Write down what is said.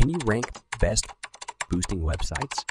Can you rank best boosting websites?